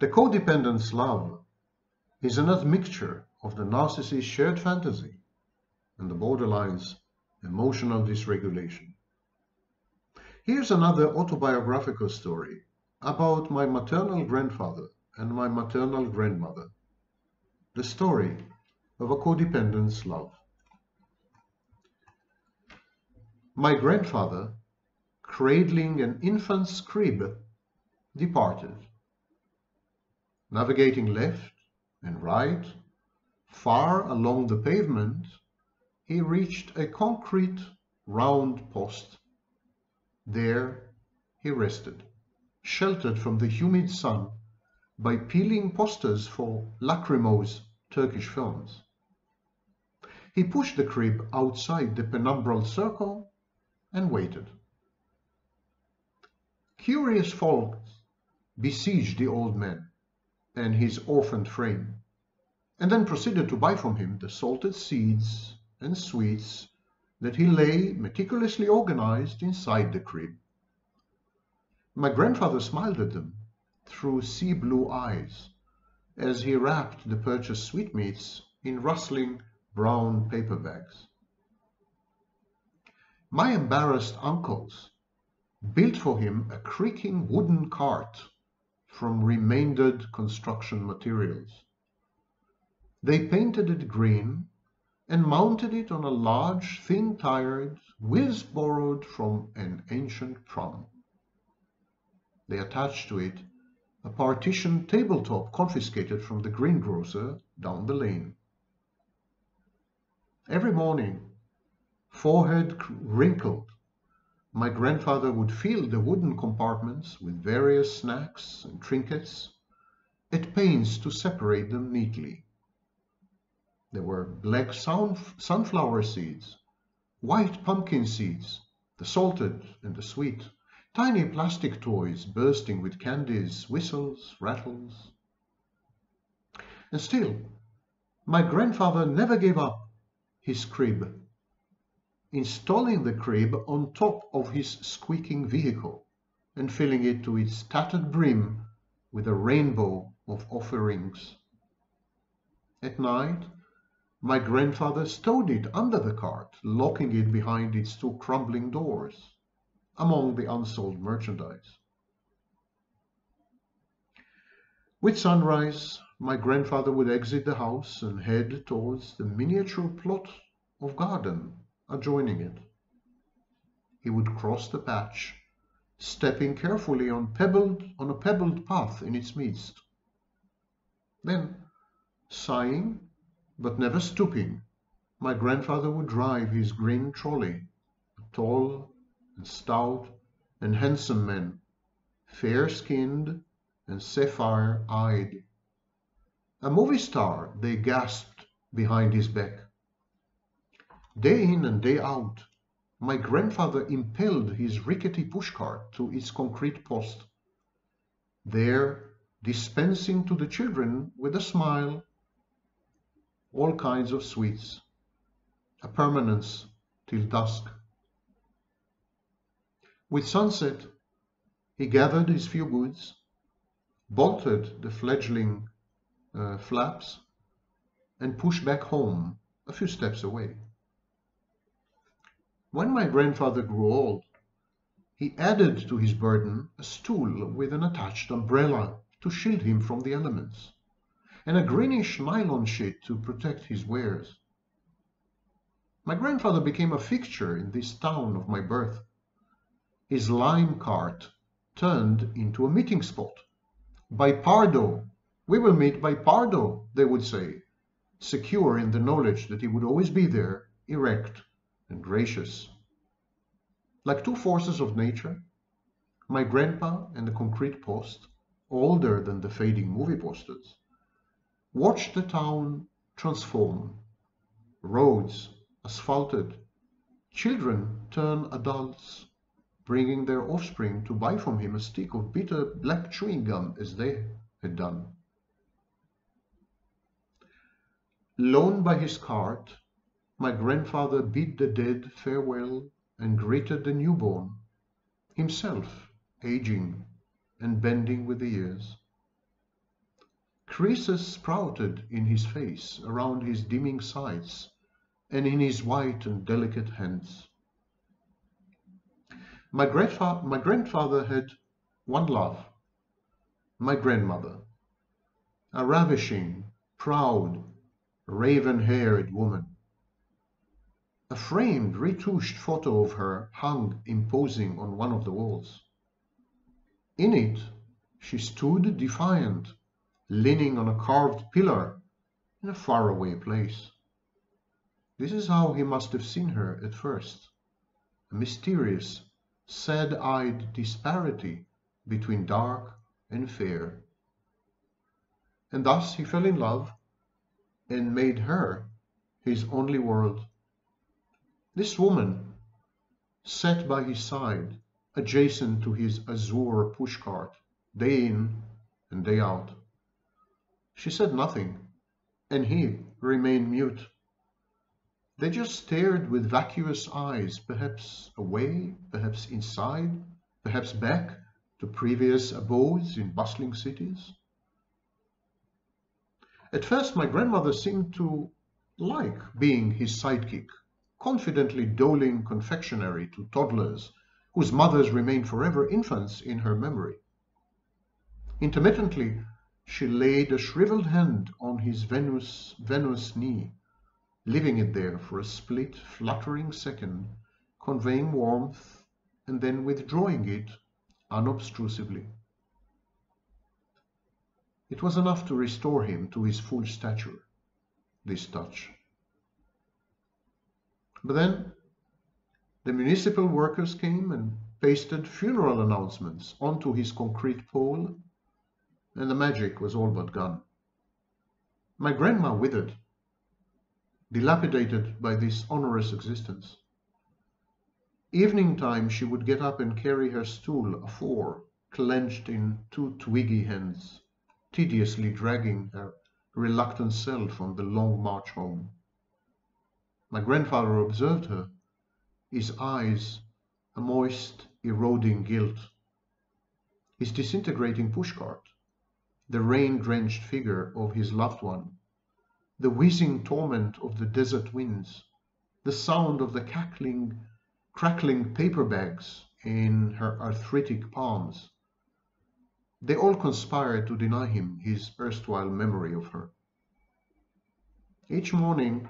The codependent's love is an admixture of the narcissist's shared fantasy and the borderline's emotional dysregulation. Here's another autobiographical story about my maternal grandfather and my maternal grandmother. The story of a codependent's love. My grandfather, cradling an infant's crib, departed. Navigating left and right, far along the pavement, he reached a concrete round post. There he rested, sheltered from the humid sun by peeling posters for Lacrimose Turkish films. He pushed the crib outside the penumbral circle and waited. Curious folks besieged the old man and his orphaned frame, and then proceeded to buy from him the salted seeds and sweets that he lay meticulously organized inside the crib. My grandfather smiled at them through sea blue eyes as he wrapped the purchased sweetmeats in rustling brown paper bags. My embarrassed uncles built for him a creaking wooden cart from remaindered construction materials. They painted it green and mounted it on a large, thin-tired, whiz borrowed from an ancient pram. They attached to it a partitioned tabletop confiscated from the greengrocer down the lane. Every morning, forehead wrinkled, my grandfather would fill the wooden compartments with various snacks and trinkets, at pains to separate them neatly. There were black sunflower seeds, white pumpkin seeds, the salted and the sweet, tiny plastic toys bursting with candies, whistles, rattles. And still, my grandfather never gave up his crib, installing the crib on top of his squeaking vehicle and filling it to its tattered brim with a rainbow of offerings. At night, my grandfather stowed it under the cart, locking it behind its two crumbling doors, among the unsold merchandise. With sunrise, my grandfather would exit the house and head towards the miniature plot of garden adjoining it. He would cross the patch, stepping carefully on pebbled on a pebbled path in its midst. Then, sighing but never stooping, my grandfather would drive his green trolley, a tall and stout and handsome man, fair-skinned and sapphire-eyed. A movie star, they gasped behind his back. Day in and day out, my grandfather impelled his rickety pushcart to its concrete post, there dispensing to the children with a smile all kinds of sweets, a permanence till dusk. With sunset, he gathered his few goods, bolted the fledgling uh, flaps and pushed back home a few steps away. When my grandfather grew old, he added to his burden a stool with an attached umbrella to shield him from the elements, and a greenish nylon sheet to protect his wares. My grandfather became a fixture in this town of my birth. His lime cart turned into a meeting spot. By Pardo, we will meet by Pardo, they would say, secure in the knowledge that he would always be there, erect and gracious. Like two forces of nature, my grandpa and the concrete post, older than the fading movie posters, watched the town transform. Roads asphalted, children turn adults, bringing their offspring to buy from him a stick of bitter black chewing gum as they had done. Lone by his cart, my grandfather bid the dead farewell and greeted the newborn, himself aging and bending with the years. creases sprouted in his face, around his dimming sides, and in his white and delicate hands. My, grandfa my grandfather had one love, my grandmother, a ravishing, proud, raven-haired woman. A framed, retouched photo of her hung imposing on one of the walls. In it, she stood defiant, leaning on a carved pillar in a faraway place. This is how he must have seen her at first, a mysterious, sad-eyed disparity between dark and fair. And thus he fell in love and made her his only world. This woman sat by his side, adjacent to his azure pushcart, day in and day out. She said nothing, and he remained mute. They just stared with vacuous eyes, perhaps away, perhaps inside, perhaps back to previous abodes in bustling cities. At first my grandmother seemed to like being his sidekick, confidently doling confectionery to toddlers whose mothers remained forever infants in her memory. Intermittently, she laid a shriveled hand on his venous, Venus knee, leaving it there for a split, fluttering second, conveying warmth, and then withdrawing it unobtrusively. It was enough to restore him to his full stature, this touch. But then the municipal workers came and pasted funeral announcements onto his concrete pole, and the magic was all but gone. My grandma withered dilapidated by this onerous existence. Evening time she would get up and carry her stool afore, clenched in two twiggy hands, tediously dragging her reluctant self on the long march home. My grandfather observed her, his eyes a moist, eroding guilt. His disintegrating pushcart, the rain-drenched figure of his loved one, the whizzing torment of the desert winds, the sound of the cackling, crackling paper bags in her arthritic palms. They all conspired to deny him his erstwhile memory of her. Each morning,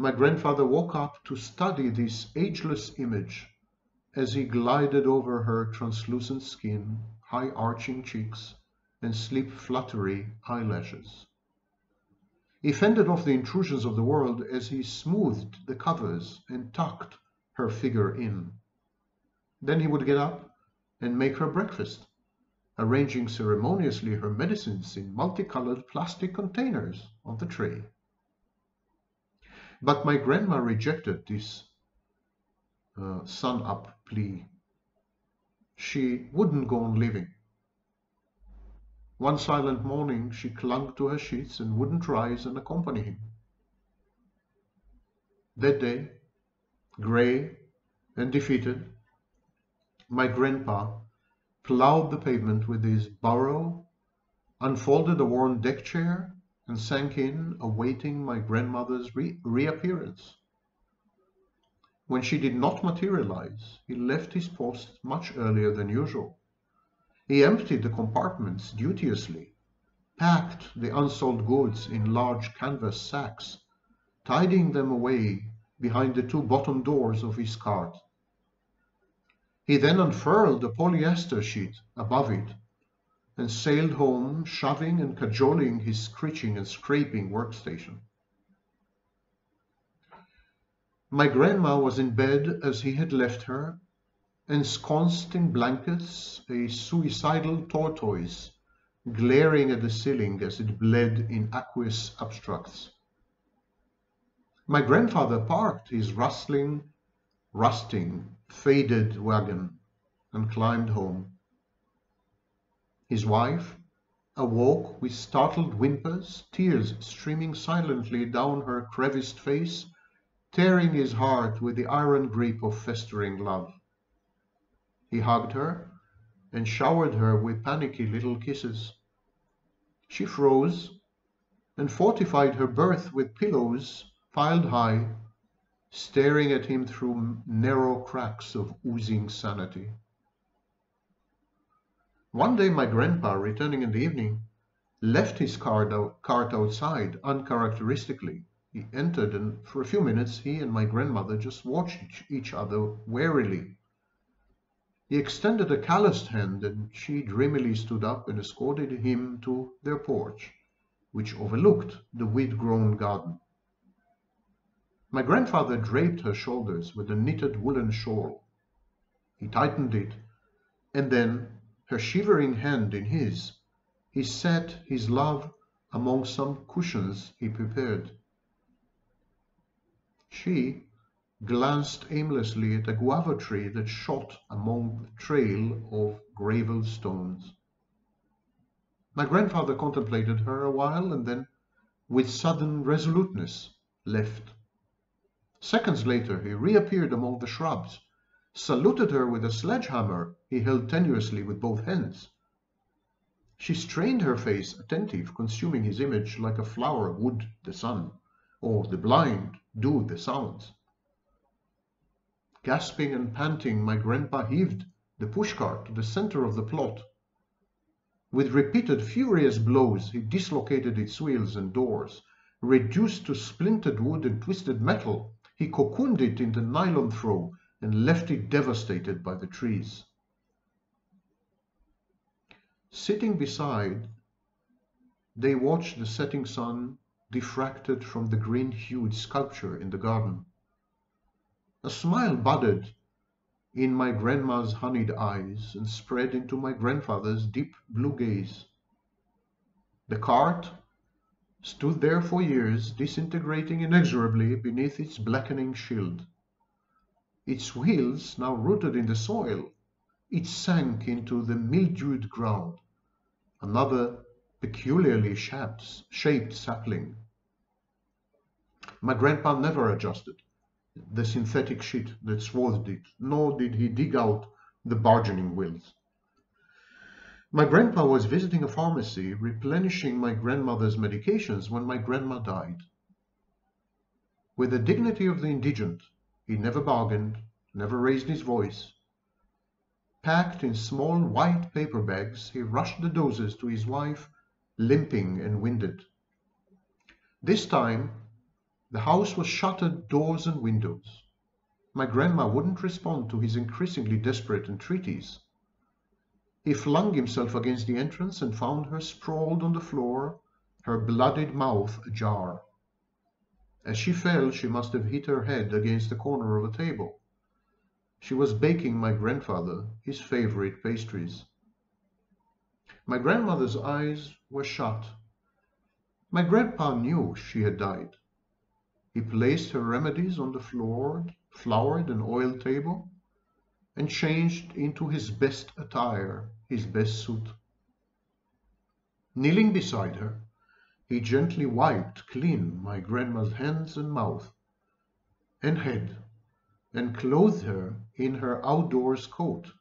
my grandfather woke up to study this ageless image as he glided over her translucent skin, high arching cheeks, and sleep fluttery eyelashes. He fended off the intrusions of the world as he smoothed the covers and tucked her figure in. Then he would get up and make her breakfast, arranging ceremoniously her medicines in multicolored plastic containers on the tray. But my grandma rejected this uh, sun-up plea. She wouldn't go on living. One silent morning she clung to her sheets and wouldn't rise and accompany him. That day, grey and defeated, my grandpa ploughed the pavement with his burrow, unfolded a worn deck chair, and sank in, awaiting my grandmother's re reappearance. When she did not materialize, he left his post much earlier than usual. He emptied the compartments duteously, packed the unsold goods in large canvas sacks, tidying them away behind the two bottom doors of his cart. He then unfurled a polyester sheet above it and sailed home, shoving and cajoling his screeching and scraping workstation. My grandma was in bed as he had left her ensconced in blankets, a suicidal tortoise, glaring at the ceiling as it bled in aqueous abstracts. My grandfather parked his rustling, rusting, faded wagon and climbed home. His wife awoke with startled whimpers, tears streaming silently down her creviced face, tearing his heart with the iron grip of festering love. He hugged her and showered her with panicky little kisses. She froze and fortified her berth with pillows piled high, staring at him through narrow cracks of oozing sanity. One day my grandpa, returning in the evening, left his cart, cart outside uncharacteristically. He entered and for a few minutes he and my grandmother just watched each other warily. He extended a calloused hand and she dreamily stood up and escorted him to their porch, which overlooked the weed-grown garden. My grandfather draped her shoulders with a knitted woolen shawl. He tightened it, and then, her shivering hand in his, he set his love among some cushions he prepared. She glanced aimlessly at a guava tree that shot among the trail of gravel stones. My grandfather contemplated her a while and then, with sudden resoluteness, left. Seconds later he reappeared among the shrubs, saluted her with a sledgehammer he held tenuously with both hands. She strained her face, attentive, consuming his image like a flower would the sun, or the blind do the sounds. Gasping and panting, my grandpa heaved the pushcart to the center of the plot. With repeated furious blows, he dislocated its wheels and doors, reduced to splintered wood and twisted metal, he cocooned it in the nylon throw and left it devastated by the trees. Sitting beside, they watched the setting sun diffracted from the green-hued sculpture in the garden. A smile budded in my grandma's honeyed eyes and spread into my grandfather's deep blue gaze. The cart stood there for years, disintegrating inexorably beneath its blackening shield. Its wheels, now rooted in the soil, it sank into the mildewed ground, another peculiarly shaped, shaped sapling. My grandpa never adjusted the synthetic sheet that swathed it, nor did he dig out the bargaining wheels. My grandpa was visiting a pharmacy, replenishing my grandmother's medications when my grandma died. With the dignity of the indigent, he never bargained, never raised his voice. Packed in small white paper bags, he rushed the doses to his wife, limping and winded. This time, the house was shuttered doors and windows. My grandma wouldn't respond to his increasingly desperate entreaties. He flung himself against the entrance and found her sprawled on the floor, her bloodied mouth ajar. As she fell, she must have hit her head against the corner of a table. She was baking my grandfather his favorite pastries. My grandmother's eyes were shut. My grandpa knew she had died. He placed her remedies on the floored, floured and oiled table and changed into his best attire, his best suit. Kneeling beside her, he gently wiped clean my grandma's hands and mouth and head and clothed her in her outdoors coat.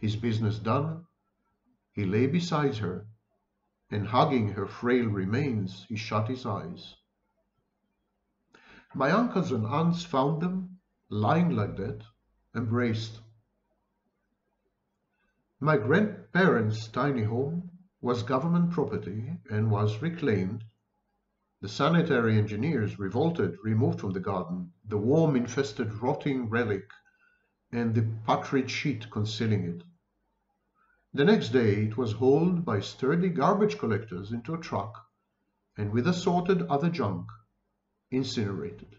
His business done, he lay beside her, and hugging her frail remains, he shut his eyes. My uncles and aunts found them, lying like that, embraced. My grandparents' tiny home was government property and was reclaimed. The sanitary engineers revolted, removed from the garden the worm-infested rotting relic and the partridge sheet concealing it. The next day it was hauled by sturdy garbage collectors into a truck and with assorted other junk incinerated.